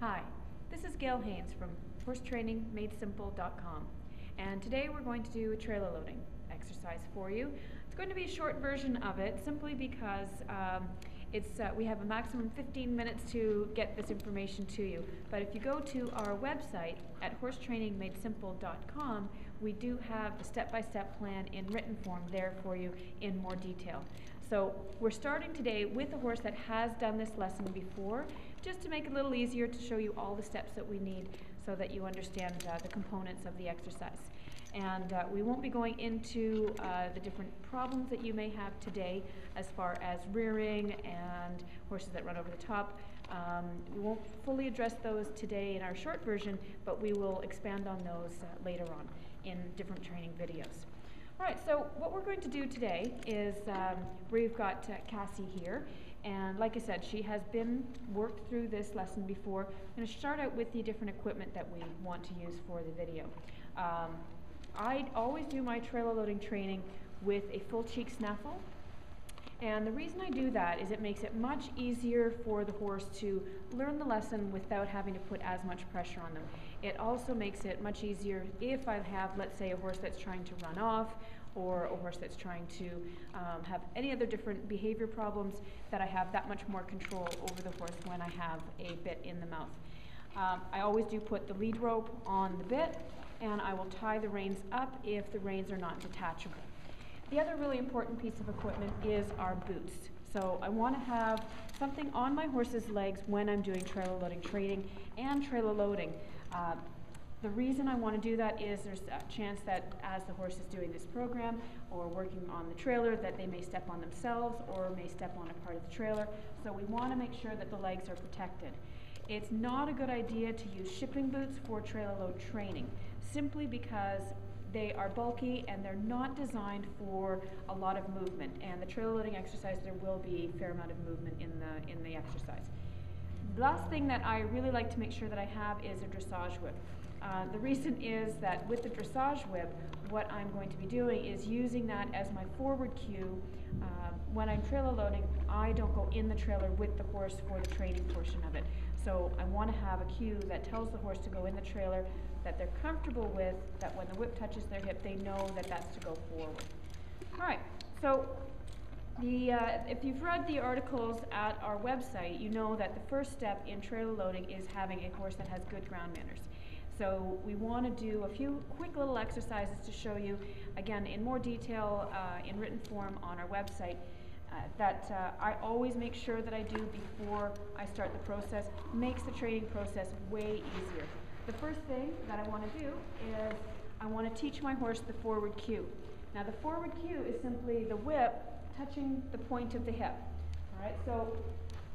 Hi, this is Gail Haynes from horsetrainingmadesimple.com and today we're going to do a trailer loading exercise for you. It's going to be a short version of it simply because um, it's, uh, we have a maximum 15 minutes to get this information to you. But if you go to our website at horsetrainingmadesimple.com, we do have the step-by-step -step plan in written form there for you in more detail. So we're starting today with a horse that has done this lesson before, just to make it a little easier to show you all the steps that we need so that you understand uh, the components of the exercise. And uh, we won't be going into uh, the different problems that you may have today as far as rearing and horses that run over the top. Um, we won't fully address those today in our short version, but we will expand on those uh, later on in different training videos. All right, so what we're going to do today is um, we've got uh, Cassie here, and like I said, she has been worked through this lesson before. I'm going to start out with the different equipment that we want to use for the video. Um, I always do my trailer loading training with a full cheek snaffle. And the reason I do that is it makes it much easier for the horse to learn the lesson without having to put as much pressure on them. It also makes it much easier if I have, let's say, a horse that's trying to run off or a horse that's trying to um, have any other different behavior problems, that I have that much more control over the horse when I have a bit in the mouth. Um, I always do put the lead rope on the bit and I will tie the reins up if the reins are not detachable. The other really important piece of equipment is our boots. So I want to have something on my horse's legs when I'm doing trailer loading training and trailer loading. Uh, the reason I want to do that is there's a chance that as the horse is doing this program or working on the trailer that they may step on themselves or may step on a part of the trailer. So we want to make sure that the legs are protected. It's not a good idea to use shipping boots for trailer load training simply because they are bulky and they're not designed for a lot of movement. And the trailer loading exercise, there will be a fair amount of movement in the, in the exercise. The last thing that I really like to make sure that I have is a dressage whip. Uh, the reason is that with the dressage whip, what I'm going to be doing is using that as my forward cue. Uh, when I'm trailer loading, I don't go in the trailer with the horse for the training portion of it. So I want to have a cue that tells the horse to go in the trailer that they're comfortable with, that when the whip touches their hip, they know that that's to go forward. All right, so the, uh, if you've read the articles at our website, you know that the first step in trailer loading is having a horse that has good ground manners. So we want to do a few quick little exercises to show you, again, in more detail uh, in written form on our website, uh, that uh, I always make sure that I do before I start the process, makes the training process way easier. The first thing that I want to do is I want to teach my horse the forward cue. Now the forward cue is simply the whip touching the point of the hip. All right, so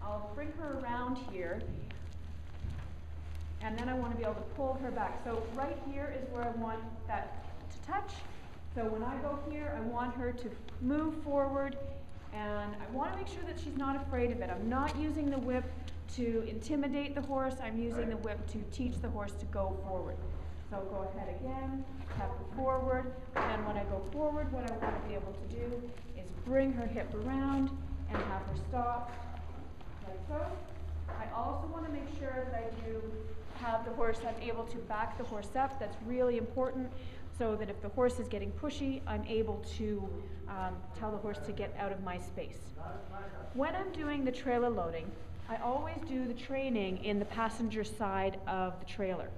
I'll bring her around here and then I want to be able to pull her back. So right here is where I want that to touch. So when I go here, I want her to move forward and I want to make sure that she's not afraid of it. I'm not using the whip to intimidate the horse. I'm using the whip to teach the horse to go forward. So go ahead again, tap her forward, and when I go forward, what I want to be able to do is bring her hip around and have her stop, like so. I also want to make sure that I do have the horse, I'm able to back the horse up. That's really important so that if the horse is getting pushy, I'm able to um, tell the horse to get out of my space. When I'm doing the trailer loading, I always do the training in the passenger side of the trailer.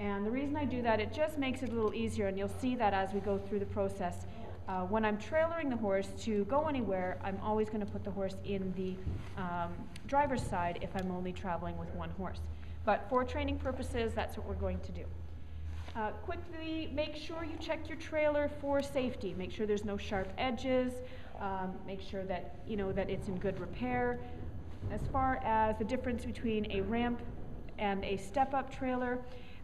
And the reason I do that, it just makes it a little easier, and you'll see that as we go through the process. Uh, when I'm trailering the horse to go anywhere, I'm always going to put the horse in the um, driver's side if I'm only traveling with one horse. But for training purposes, that's what we're going to do. Uh, quickly, make sure you check your trailer for safety. Make sure there's no sharp edges. Um, make sure that you know that it's in good repair. As far as the difference between a ramp and a step-up trailer,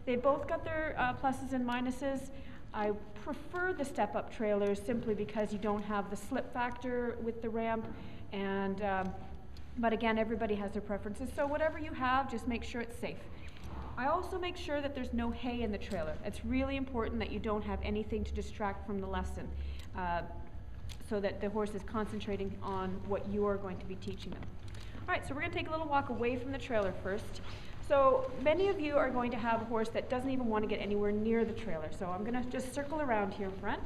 they both got their uh, pluses and minuses. I prefer the step-up trailers simply because you don't have the slip factor with the ramp, and um, but again, everybody has their preferences. So whatever you have, just make sure it's safe. I also make sure that there's no hay in the trailer. It's really important that you don't have anything to distract from the lesson uh, so that the horse is concentrating on what you are going to be teaching them. All right, so we're going to take a little walk away from the trailer first. So many of you are going to have a horse that doesn't even want to get anywhere near the trailer. So I'm going to just circle around here in front.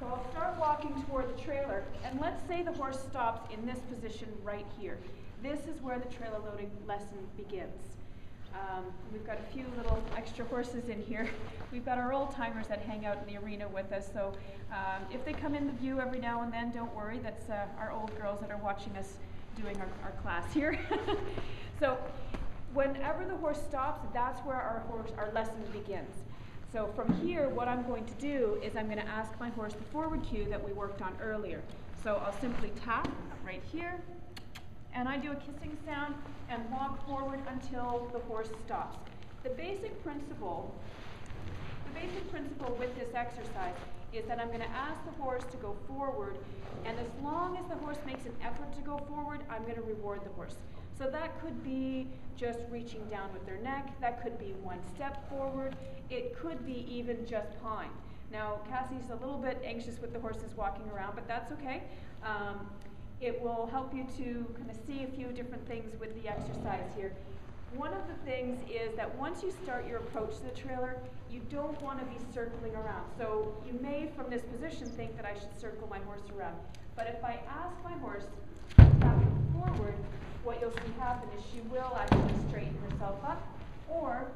So I'll start walking toward the trailer, and let's say the horse stops in this position right here. This is where the trailer loading lesson begins. Um, we've got a few little extra horses in here. We've got our old timers that hang out in the arena with us. So um, if they come in the view every now and then, don't worry. That's uh, our old girls that are watching us doing our, our class here. so whenever the horse stops, that's where our horse, our lesson begins. So from here, what I'm going to do is I'm going to ask my horse the forward cue that we worked on earlier. So I'll simply tap right here, and I do a kissing sound and walk forward until the horse stops. The basic principle, the basic principle with this exercise is that I'm going to ask the horse to go forward, and as long as the horse makes an effort to go forward, I'm going to reward the horse. So that could be just reaching down with their neck, that could be one step forward, it could be even just pawing. Now, Cassie's a little bit anxious with the horses walking around, but that's okay. Um, it will help you to kind of see a few different things with the exercise here. One of the things is that once you start your approach to the trailer, you don't want to be circling around. So you may, from this position, think that I should circle my horse around. But if I ask my horse to tap forward, what you'll see happen is she will actually straighten herself up, or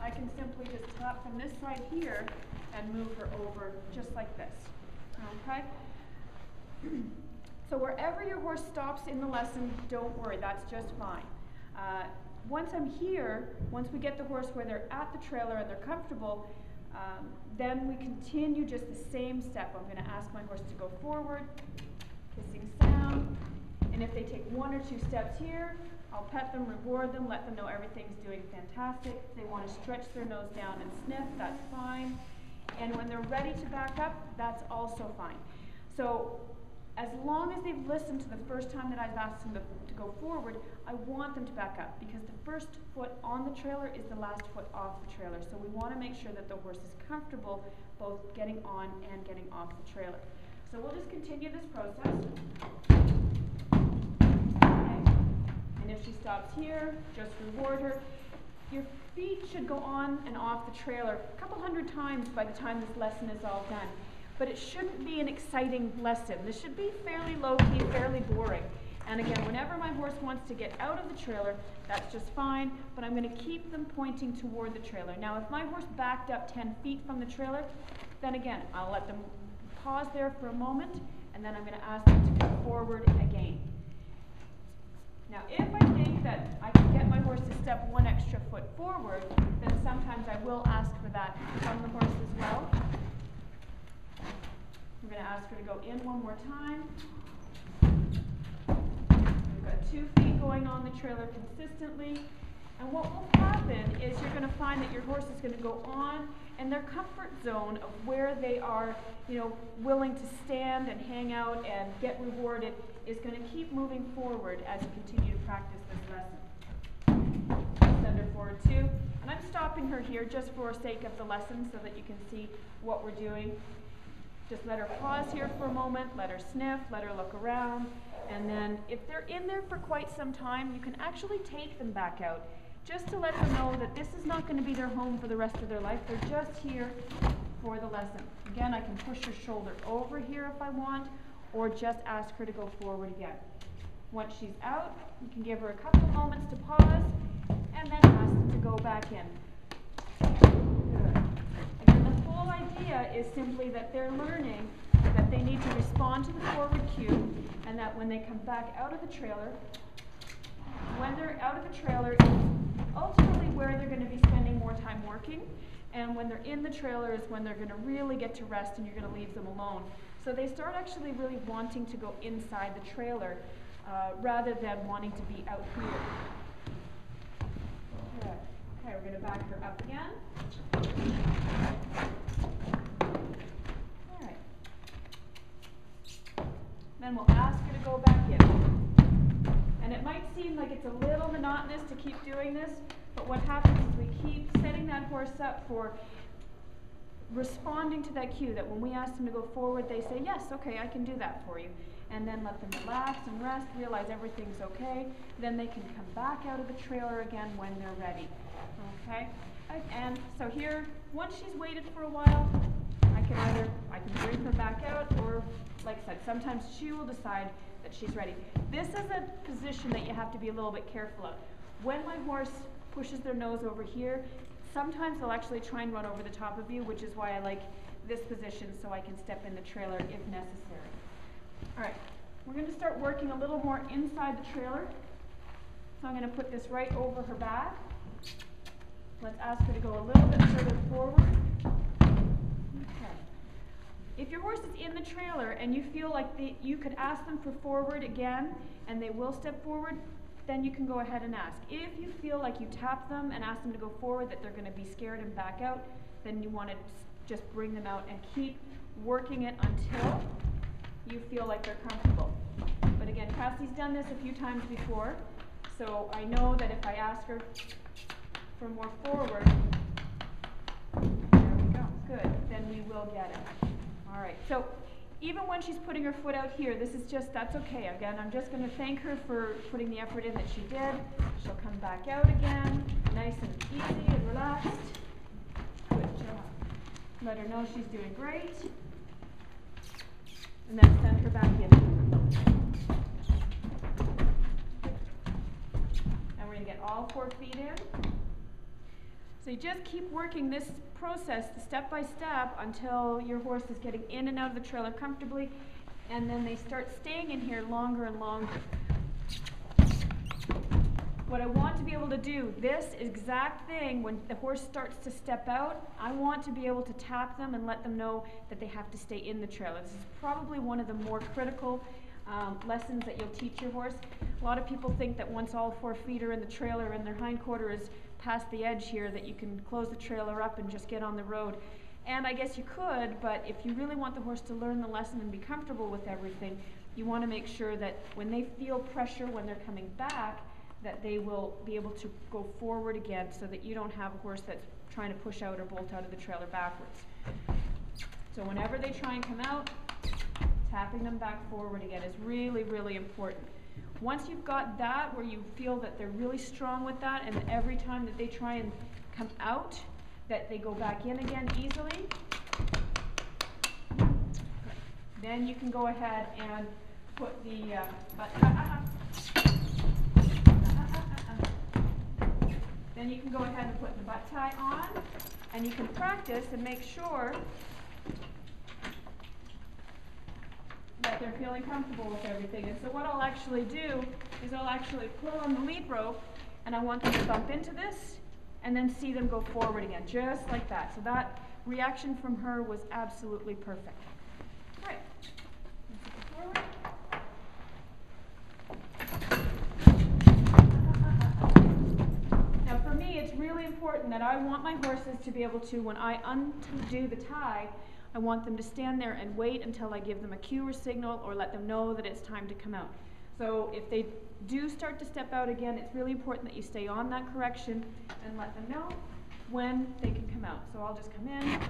I can simply just tap from this side here and move her over just like this. Okay? So wherever your horse stops in the lesson, don't worry, that's just fine. Uh, once I'm here, once we get the horse where they're at the trailer and they're comfortable, um, then we continue just the same step. I'm going to ask my horse to go forward, kissing sound, and if they take one or two steps here, I'll pet them, reward them, let them know everything's doing fantastic. If they want to stretch their nose down and sniff, that's fine. And when they're ready to back up, that's also fine. So as long as they've listened to the first time that I've asked them to, go forward, I want them to back up because the first foot on the trailer is the last foot off the trailer. So we want to make sure that the horse is comfortable both getting on and getting off the trailer. So we'll just continue this process. Okay. And if she stops here, just reward her. Your feet should go on and off the trailer a couple hundred times by the time this lesson is all done but it shouldn't be an exciting lesson. This should be fairly low key, fairly boring. And again, whenever my horse wants to get out of the trailer, that's just fine, but I'm going to keep them pointing toward the trailer. Now, if my horse backed up 10 feet from the trailer, then again, I'll let them pause there for a moment, and then I'm going to ask them to come forward again. Now, if I think that I can get my horse to step one extra foot forward, then sometimes I will ask for that from the horse as well. I'm going to ask her to go in one more time. We've got two feet going on the trailer consistently. And what will happen is you're going to find that your horse is going to go on and their comfort zone of where they are, you know, willing to stand and hang out and get rewarded is going to keep moving forward as you continue to practice this lesson. Send her forward too. And I'm stopping her here just for sake of the lesson so that you can see what we're doing. Just let her pause here for a moment, let her sniff, let her look around, and then if they're in there for quite some time, you can actually take them back out just to let them know that this is not going to be their home for the rest of their life. They're just here for the lesson. Again, I can push her shoulder over here if I want, or just ask her to go forward again. Once she's out, you can give her a couple moments to pause, and then ask to go back in idea is simply that they're learning that they need to respond to the forward cue and that when they come back out of the trailer, when they're out of the trailer is ultimately where they're going to be spending more time working. And when they're in the trailer is when they're going to really get to rest and you're going to leave them alone. So they start actually really wanting to go inside the trailer uh, rather than wanting to be out here. Okay, okay we're going to back her up again. Then we'll ask her to go back in. And it might seem like it's a little monotonous to keep doing this, but what happens is we keep setting that horse up for responding to that cue that when we ask them to go forward, they say, yes, okay, I can do that for you. and then let them relax and rest, realize everything's okay. Then they can come back out of the trailer again when they're ready. Okay? And so here, once she's waited for a while, can either, I can bring her back out, or like I said, sometimes she will decide that she's ready. This is a position that you have to be a little bit careful of. When my horse pushes their nose over here, sometimes they'll actually try and run over the top of you, which is why I like this position so I can step in the trailer if necessary. All right, we're going to start working a little more inside the trailer. So I'm going to put this right over her back. Let's ask her to go a little bit further forward. If your horse is in the trailer and you feel like you could ask them for forward again and they will step forward, then you can go ahead and ask. If you feel like you tap them and ask them to go forward, that they're going to be scared and back out, then you want to just bring them out and keep working it until you feel like they're comfortable. But again, Cassie's done this a few times before, so I know that if I ask her for more forward, good, then we will get it. All right, so even when she's putting her foot out here, this is just, that's okay. Again, I'm just going to thank her for putting the effort in that she did. She'll come back out again, nice and easy and relaxed. Good job. Let her know she's doing great. And then send her back So you just keep working this process step by step until your horse is getting in and out of the trailer comfortably, and then they start staying in here longer and longer. What I want to be able to do, this exact thing, when the horse starts to step out, I want to be able to tap them and let them know that they have to stay in the trailer. This is probably one of the more critical um, lessons that you'll teach your horse. A lot of people think that once all four feet are in the trailer and their hindquarter is past the edge here that you can close the trailer up and just get on the road. And I guess you could, but if you really want the horse to learn the lesson and be comfortable with everything, you want to make sure that when they feel pressure when they're coming back, that they will be able to go forward again so that you don't have a horse that's trying to push out or bolt out of the trailer backwards. So whenever they try and come out, tapping them back forward again is really, really important. Once you've got that, where you feel that they're really strong with that, and every time that they try and come out, that they go back in again easily, then you can go ahead and put the, uh, but, uh, uh, then you can go ahead and put the butt tie on, and you can practice and make sure that they're feeling comfortable with everything. And so what I'll actually do is I'll actually pull on the lead rope and I want them to bump into this and then see them go forward again, just like that. So that reaction from her was absolutely perfect. Now for me, it's really important that I want my horses to be able to, when I undo the tie, I want them to stand there and wait until I give them a cue or signal or let them know that it's time to come out. So if they do start to step out again, it's really important that you stay on that correction and let them know when they can come out. So I'll just come in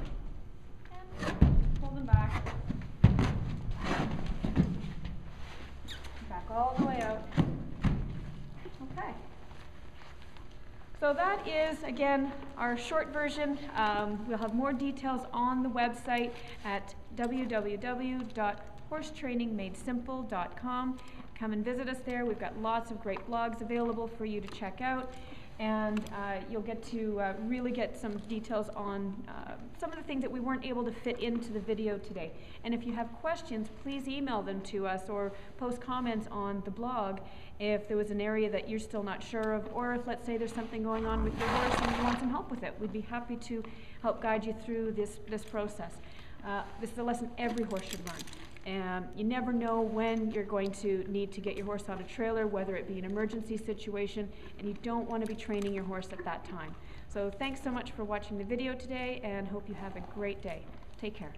and pull them back. Back all the way out. Okay. So that is, again, our short version. Um, we'll have more details on the website at www.horsetrainingmadesimple.com. Come and visit us there. We've got lots of great blogs available for you to check out and uh, you'll get to uh, really get some details on uh, some of the things that we weren't able to fit into the video today. And if you have questions, please email them to us or post comments on the blog if there was an area that you're still not sure of, or if, let's say, there's something going on with your horse and you want some help with it. We'd be happy to help guide you through this, this process. Uh, this is a lesson every horse should learn. And you never know when you're going to need to get your horse on a trailer, whether it be an emergency situation, and you don't want to be training your horse at that time. So thanks so much for watching the video today, and hope you have a great day. Take care.